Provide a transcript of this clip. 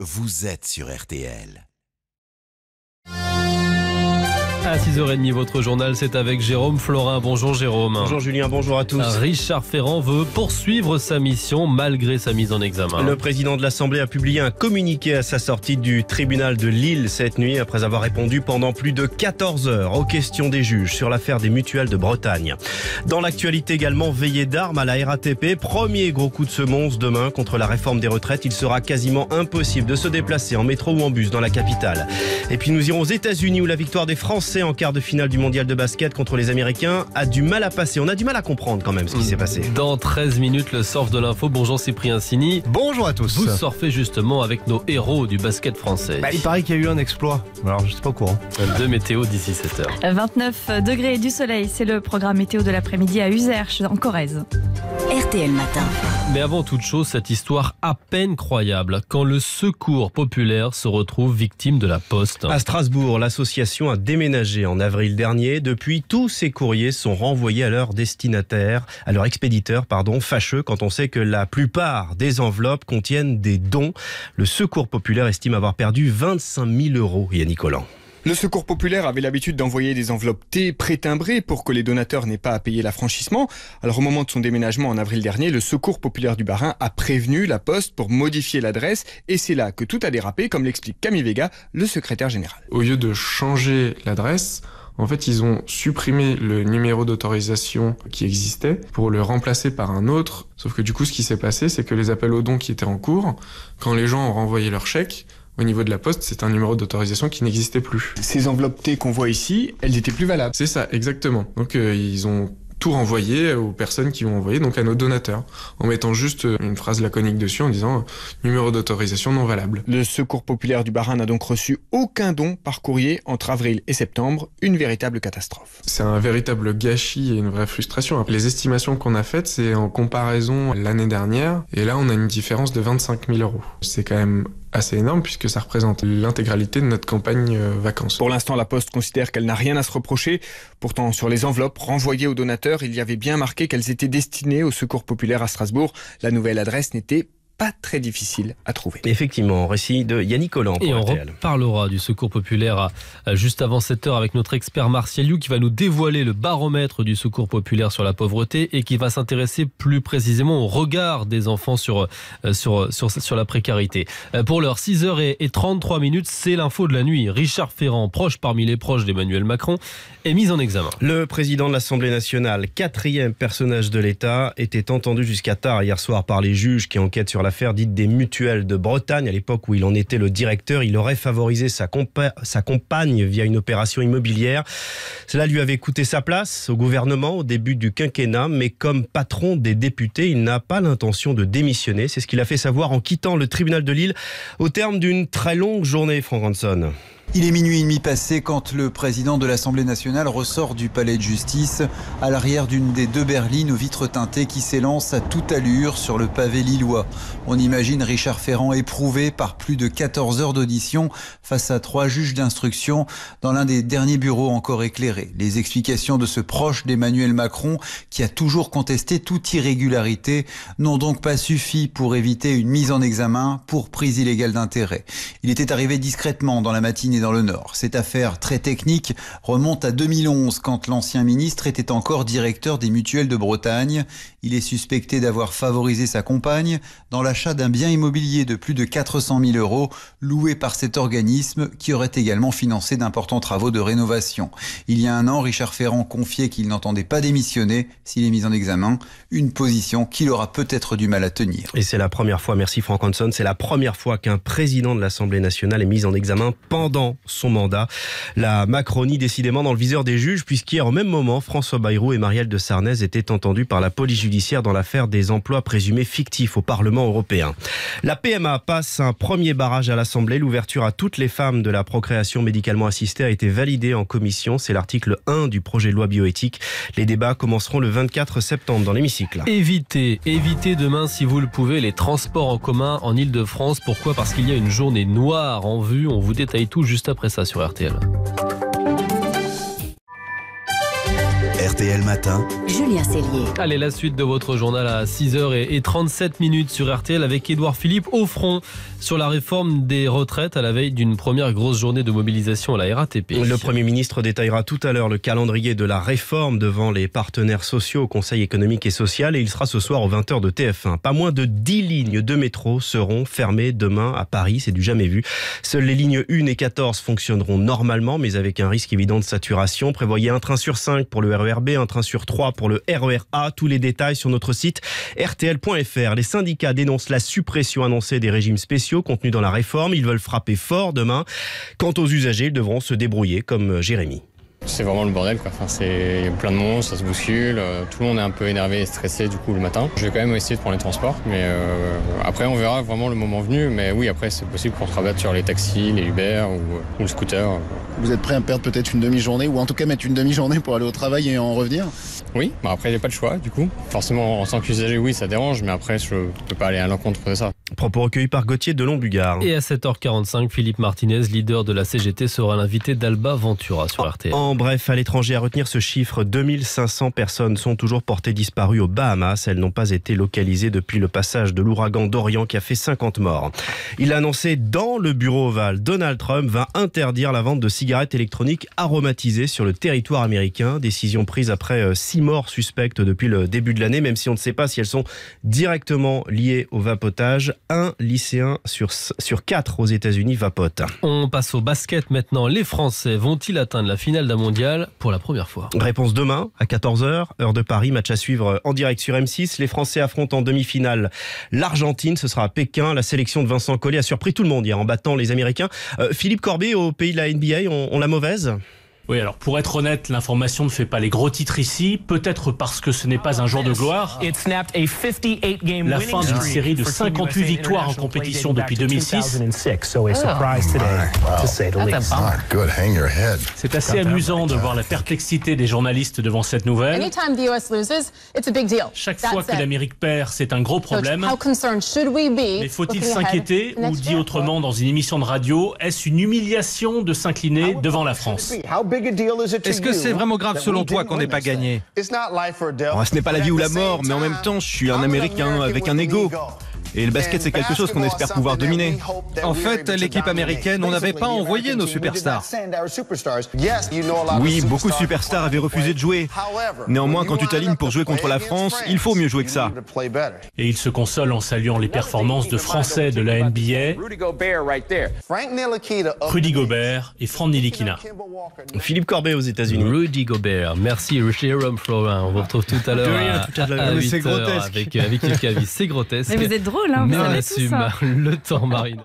vous êtes sur RTL. À 6h30, votre journal, c'est avec Jérôme Florin. Bonjour Jérôme. Bonjour Julien, bonjour à tous. Richard Ferrand veut poursuivre sa mission malgré sa mise en examen. Le président de l'Assemblée a publié un communiqué à sa sortie du tribunal de Lille cette nuit après avoir répondu pendant plus de 14 heures aux questions des juges sur l'affaire des mutuelles de Bretagne. Dans l'actualité également, veillée d'armes à la RATP. Premier gros coup de semonce demain contre la réforme des retraites. Il sera quasiment impossible de se déplacer en métro ou en bus dans la capitale. Et puis nous irons aux États-Unis où la victoire des Français en quart de finale du mondial de basket contre les Américains a du mal à passer. On a du mal à comprendre quand même ce qui s'est passé. Dans 13 minutes, le surf de l'info. Bonjour Cyprien Sini. Bonjour à tous. Vous surfez justement avec nos héros du basket français. Bah, il paraît qu'il y a eu un exploit. Alors, je suis pas au courant. De météo d'ici 7h. 29 degrés et du soleil, c'est le programme météo de l'après-midi à Userche, en Corrèze. RTL Matin. Mais avant toute chose, cette histoire à peine croyable quand le secours populaire se retrouve victime de la poste. À Strasbourg, l'association a déménagé en avril dernier. Depuis, tous ces courriers sont renvoyés à leur destinataire, à leur expéditeur, pardon, fâcheux quand on sait que la plupart des enveloppes contiennent des dons. Le secours populaire estime avoir perdu 25 000 euros, Yannick Collant. Le Secours populaire avait l'habitude d'envoyer des enveloppes T pré-timbrées pour que les donateurs n'aient pas à payer l'affranchissement. Alors au moment de son déménagement en avril dernier, le Secours populaire du Bas-Rhin a prévenu la Poste pour modifier l'adresse et c'est là que tout a dérapé, comme l'explique Camille Vega, le secrétaire général. Au lieu de changer l'adresse, en fait, ils ont supprimé le numéro d'autorisation qui existait pour le remplacer par un autre. Sauf que du coup, ce qui s'est passé, c'est que les appels aux dons qui étaient en cours, quand les gens ont renvoyé leur chèque, au niveau de la poste, c'est un numéro d'autorisation qui n'existait plus. Ces enveloppes T qu'on voit ici, elles n'étaient plus valables. C'est ça, exactement. Donc euh, ils ont tout renvoyé aux personnes qui ont envoyé, donc à nos donateurs, en mettant juste une phrase laconique dessus en disant euh, numéro d'autorisation non valable. Le Secours populaire du Bas-Rhin n'a donc reçu aucun don par courrier entre avril et septembre, une véritable catastrophe. C'est un véritable gâchis et une vraie frustration. Les estimations qu'on a faites, c'est en comparaison l'année dernière, et là on a une différence de 25 000 euros. C'est quand même assez énorme puisque ça représente l'intégralité de notre campagne euh, vacances. Pour l'instant, la Poste considère qu'elle n'a rien à se reprocher. Pourtant, sur les enveloppes renvoyées aux donateurs, il y avait bien marqué qu'elles étaient destinées au Secours populaire à Strasbourg. La nouvelle adresse n'était pas très difficile à trouver. Effectivement, récit de Yannick Collant. Et on RTL. reparlera du secours populaire juste avant 7 heures avec notre expert Martial You qui va nous dévoiler le baromètre du secours populaire sur la pauvreté et qui va s'intéresser plus précisément au regard des enfants sur, euh, sur, sur, sur la précarité. Euh, Pour l'heure, 6h33 minutes, c'est l'info de la nuit. Richard Ferrand, proche parmi les proches d'Emmanuel Macron, est mis en examen. Le président de l'Assemblée nationale, quatrième personnage de l'État, était entendu jusqu'à tard hier soir par les juges qui enquêtent sur l'affaire dite des mutuelles de Bretagne. À l'époque où il en était le directeur, il aurait favorisé sa, compa- sa compagne via une opération immobilière. Cela lui avait coûté sa place au gouvernement au début du quinquennat, mais comme patron des députés, il n'a pas l'intention de démissionner. C'est ce qu'il a fait savoir en quittant le tribunal de Lille au terme d'une très longue journée, Franck Hanson. Il est minuit et demi passé quand le président de l'Assemblée nationale ressort du palais de justice à l'arrière d'une des deux berlines aux vitres teintées qui s'élance à toute allure sur le pavé lillois. On imagine Richard Ferrand éprouvé par plus de 14 heures d'audition face à trois juges d'instruction dans l'un des derniers bureaux encore éclairés. Les explications de ce proche d'Emmanuel Macron qui a toujours contesté toute irrégularité n'ont donc pas suffi pour éviter une mise en examen pour prise illégale d'intérêt. Il était arrivé discrètement dans la matinée Cette affaire très technique remonte à 2011 quand l'ancien ministre était encore directeur des mutuelles de Bretagne. Il est suspecté d'avoir favorisé sa compagne dans l'achat d'un bien immobilier de plus de 400 000 euros loué par cet organisme qui aurait également financé d'importants travaux de rénovation. Il y a un an, Richard Ferrand confiait qu'il n'entendait pas démissionner s'il est mis en examen, une position qu'il aura peut-être du mal à tenir. Et c'est la première fois, merci Franck Hanson, c'est la première fois qu'un président de l'Assemblée nationale est mis en examen pendant son mandat. La Macronie décidément dans le viseur des juges, puisqu'hier au même moment, François Bayrou et Marielle de Sarnez étaient entendus par la police dans l'affaire des emplois présumés fictifs au Parlement européen. La PMA passe un premier barrage à l'Assemblée. L'ouverture à toutes les femmes de la procréation médicalement assistée a été validée en commission. C'est l'article 1 du projet de loi bioéthique. Les débats commenceront le 24 septembre dans l'hémicycle. Évitez, évitez demain si vous le pouvez les transports en commun en Ile-de-France. Pourquoi? Parce qu'il y a une journée noire en vue. On vous détaille tout juste après ça sur RTL. RTL Matin. Julien Cellier. Allez, la suite de votre journal à 6h37 minutes sur RTL avec Édouard Philippe au front sur la réforme des retraites à la veille d'une première grosse journée de mobilisation à la RATP. Le Premier ministre détaillera tout à l'heure le calendrier de la réforme devant les partenaires sociaux au Conseil économique et social et il sera ce soir aux 20h de TF1. Pas moins de 10 lignes de métro seront fermées demain à Paris, c'est du jamais vu. Seules les lignes 1 et 14 fonctionneront normalement mais avec un risque évident de saturation. Prévoyez un train sur 5 pour le RERB, un train sur 3 pour le RERA. Tous les détails sur notre site rtl.fr. Les syndicats dénoncent la suppression annoncée des régimes spéciaux contenus dans la réforme. Ils veulent frapper fort demain. Quant aux usagers, ils devront se débrouiller comme Jérémy. C'est vraiment le bordel quoi. Enfin, c'est il y a plein de monde, ça se bouscule, euh, tout le monde est un peu énervé et stressé du coup le matin. Je vais quand même essayer de prendre les transports, mais euh, après on verra vraiment le moment venu. Mais oui, après c'est possible qu'on se rabatte sur les taxis, les Uber ou, ou le scooter. Vous êtes prêt à perdre peut-être une demi-journée ou en tout cas mettre une demi-journée pour aller au travail et en revenir? Oui, bah après il n'y a pas de choix du coup. Forcément en tant qu'usager oui ça dérange, mais après je peux pas aller à l'encontre de ça. Propos recueillis par Gauthier de Longbugard. Et à 7h45, Philippe Martinez, leader de la CGT, sera l'invité d'Alba Ventura sur RTL. En bref, à l'étranger, à retenir ce chiffre, 2500 personnes sont toujours portées disparues aux Bahamas. Elles n'ont pas été localisées depuis le passage de l'ouragan Dorian qui a fait 50 morts. Il a annoncé dans le bureau ovale, Donald Trump va interdire la vente de cigarettes électroniques aromatisées sur le territoire américain. Décision prise après 6 morts suspectes depuis le début de l'année, même si on ne sait pas si elles sont directement liées au vapotage un lycéen sur, sur quatre aux États-Unis vapote. On passe au basket maintenant. Les Français vont-ils atteindre la finale d'un mondial pour la première fois? Réponse demain à 14h, heure de Paris, match à suivre en direct sur M6. Les Français affrontent en demi-finale l'Argentine. Ce sera à Pékin. La sélection de Vincent Collet a surpris tout le monde hier en battant les Américains. Euh, Philippe Corbet, au pays de la NBA, on, on la mauvaise? Oui, alors pour être honnête, l'information ne fait pas les gros titres ici, peut-être parce que ce n'est pas un jour de gloire. La fin d'une série de 58 victoires en compétition depuis 2006. C'est assez amusant de voir la perplexité des journalistes devant cette nouvelle. Chaque fois que l'Amérique perd, c'est un gros problème. Mais faut-il s'inquiéter ou dit autrement dans une émission de radio, est-ce une humiliation de s'incliner devant la France? Est-ce que c'est vraiment grave selon toi qu'on n'ait pas gagné? Ce n'est pas la vie ou la mort, mais en même temps, je suis un Américain avec un ego. Et le basket, c'est quelque chose qu'on espère pouvoir dominer. En fait, l'équipe américaine, on n'avait pas envoyé nos superstars. Oui, beaucoup de superstars avaient refusé de jouer. Néanmoins, quand tu t'alignes pour jouer contre la France, il faut mieux jouer que ça. Et il se console en saluant les performances de Français de la NBA, Rudy Gobert et Franck Nilikina. Philippe Corbet aux États-Unis. Rudy Gobert, merci Jérôme Florin. On vous retrouve tout à l'heure à, 8 grotesque. avec, avec C'est grotesque. Mais vous êtes drôle, hein, Mais vous on savez tout assume ça. le temps, Marine.